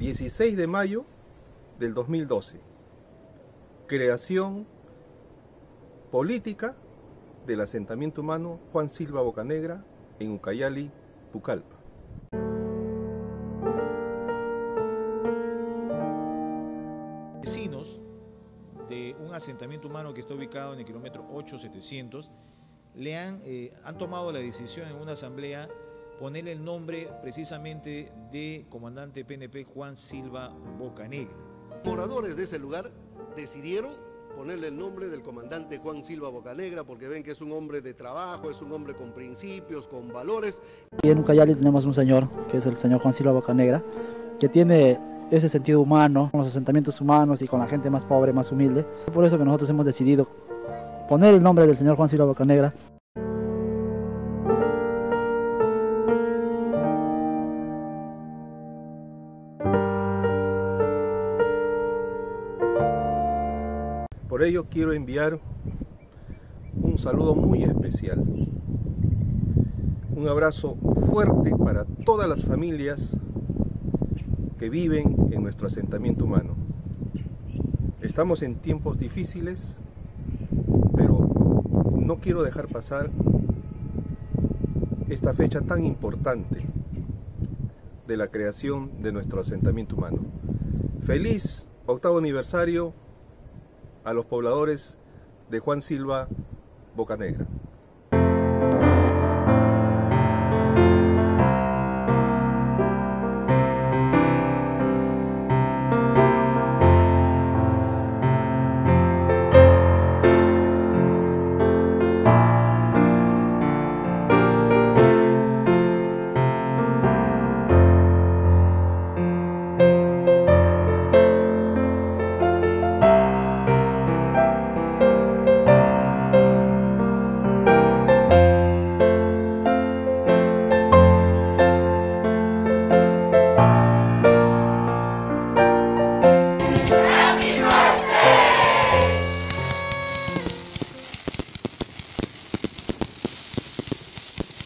16 de mayo del 2012. Creación política del asentamiento humano Juan Silva Bocanegra en Ucayali, Pucallpa. Vecinos de un asentamiento humano que está ubicado en el kilómetro 8700 le han, eh, han tomado la decisión en una asamblea ponerle el nombre precisamente de comandante PNP Juan Silva Bocanegra. Moradores de ese lugar decidieron ponerle el nombre del comandante Juan Silva Bocanegra porque ven que es un hombre de trabajo, es un hombre con principios, con valores. Y en Ucayali tenemos un señor, que es el señor Juan Silva Bocanegra, que tiene ese sentido humano, con los asentamientos humanos y con la gente más pobre, más humilde. Por eso que nosotros hemos decidido poner el nombre del señor Juan Silva Bocanegra. Por ello quiero enviar un saludo muy especial. Un abrazo fuerte para todas las familias que viven en nuestro asentamiento humano. Estamos en tiempos difíciles, pero no quiero dejar pasar esta fecha tan importante de la creación de nuestro asentamiento humano. Feliz octavo aniversario a los pobladores de Juan Silva Bocanegra.